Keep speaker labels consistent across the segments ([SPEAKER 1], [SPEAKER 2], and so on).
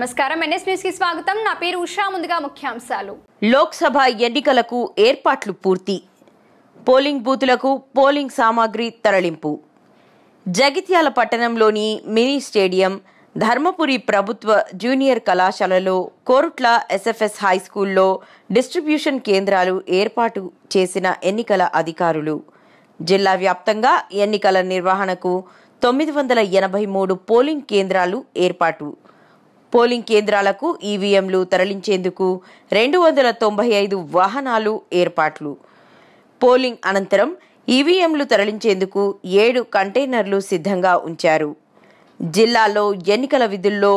[SPEAKER 1] నమస్కారం. ఎన్ఎస్ న్యూస్కి స్వాగతం. నా పేరు ఉషా. ముందుగా ముఖ్యాంశాలు.
[SPEAKER 2] లోక్సభ ఎన్నికలకు ఏర్పాట్లు పూర్తి. పోలింగ్ బూతులకు పోలింగ్ సామాగ్రి తరలింపు. జగిత్యాల పట్టణంలోని మినీ స్టేడియం ధర్మపురి ప్రభుత్వ జూనియర్ కళాశాలలో కోరుట్ల ఎస్ఎఫ్ఎస్ హై స్కూల్లో డిస్ట్రిబ్యూషన్ కేంద్రాలు ఏర్పాటు చేసిన ఎన్నికల అధికారులు. జిల్లా వ్యాప్తంగా ఎన్నికల నిర్వహణకు తొమ్మిది వందల ఎనభై మూడు పోలింగ్ కేంద్రాలు ఏర్పాటు. పోలింగ్ కేంద్రాలకు ఈవీఎంలు తరలించేందుకు రెండు వందల తొంభై ఐదు వాహనాలు ఏర్పాట్లు. పోలింగ్ అనంతరం ఈవీఎంలు తరలించేందుకు ఏడు కంటైనర్లు సిద్ధంగా ఉంచారు. జిల్లాలో ఎన్నికల విధుల్లో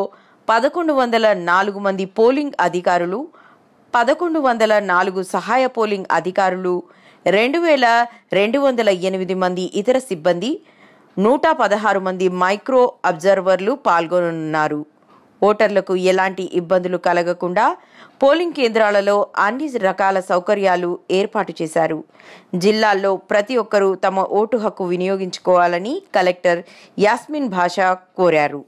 [SPEAKER 2] పదకొండు వందల నాలుగు మంది పోలింగ్ అధికారులు పదకొండు వందల నాలుగు సహాయ పోలింగ్ అధికారులు రెండు వేల రెండు వందల ఎనిమిది మంది ఇతర సిబ్బంది నూట పదహారు మంది మైక్రో అబ్జర్వర్లు పాల్గొనున్నారు ఓటర్లకు ఎలాంటి ఇబ్బందులు కలగకుండా పోలింగ్ కేంద్రాలలో అన్ని రకాల సౌకర్యాలు ఏర్పాటు చేశారు. జిల్లాల్లో ప్రతి ఒక్కరూ తమ ఓటు హక్కు వినియోగించుకోవాలని కలెక్టర్ యాస్మిన్ భాషా కోరారు.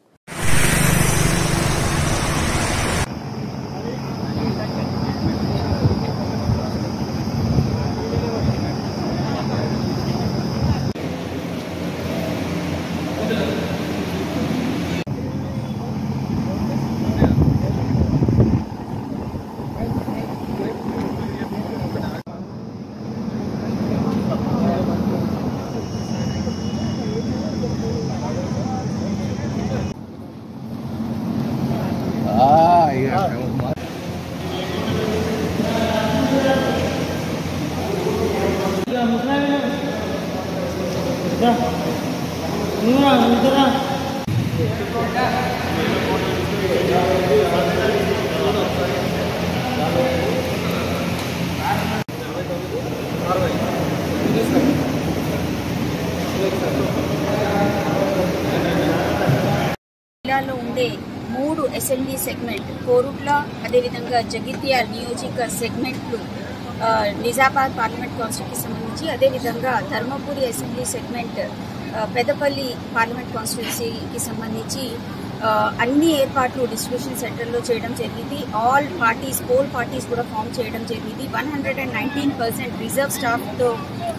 [SPEAKER 3] జిల్లాలో ఉండే మూడు అసెంబ్లీ సెగ్మెంట్ కోరుట్ల అదేవిధంగా జగిత్యాల నియోజక సెగ్మెంట్లు నిజామాబాద్ పార్లమెంట్ కాన్స్టిట్యూన్సీకి సంబంధించి అదేవిధంగా Dharmapuri assembly segment Peddapalli parliament కాన్స్టిట్యూన్సీకి సంబంధించి అన్ని ఏర్పాట్లు డిస్ట్రిబ్యూషన్ సెంటర్లో చేయడం జరిగింది. ఆల్ పార్టీస్ పోల్ పార్టీస్ కూడా ఫామ్ చేయడం జరిగింది. One hundred and nineteen percent reserve స్టాఫ్తో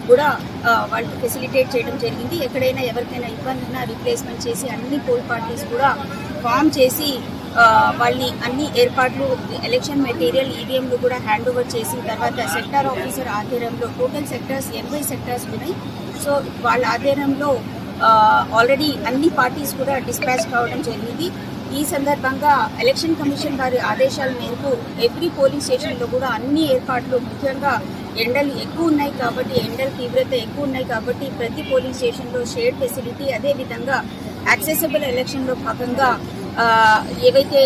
[SPEAKER 3] కూడా వాళ్ళు ఫెసిలిటేట్ చేయడం జరిగింది. ఎక్కడైనా ఎవరికైనా ఇబ్బంది ఉన్నా రీప్లేస్మెంట్ చేసి అన్ని పోల్ పార్టీస్ కూడా ఫామ్ చేసి వాళ్ళని అన్ని ఏర్పాట్లు ఎలక్షన్ మెటీరియల్ ఈవీఎంలు కూడా హ్యాండ్ ఓవర్ చేసిన తర్వాత సెక్టార్ ఆఫీసర్ ఆధ్వర్యంలో టోటల్ సెక్టర్స్ ఎనభై సెక్టార్స్ ఉన్నాయి. సో వాళ్ళ ఆధ్వర్యంలో ఆల్రెడీ అన్ని పార్టీస్ కూడా డిస్పాచ్ కావడం జరిగింది. ఈ సందర్భంగా ఎలక్షన్ కమిషన్ వారి ఆదేశాల మేరకు ఎవ్రీ పోలింగ్ స్టేషన్లో కూడా అన్ని ఏర్పాట్లు ముఖ్యంగా ఎండలు ఎక్కువ ఉన్నాయి కాబట్టి ఎండల తీవ్రత ఎక్కువ ఉన్నాయి కాబట్టి ప్రతి పోలింగ్ స్టేషన్లో షేడ్ ఫెసిలిటీ అదేవిధంగా యాక్సెసిబుల్ ఎలక్షన్లో భాగంగా ఏవైతే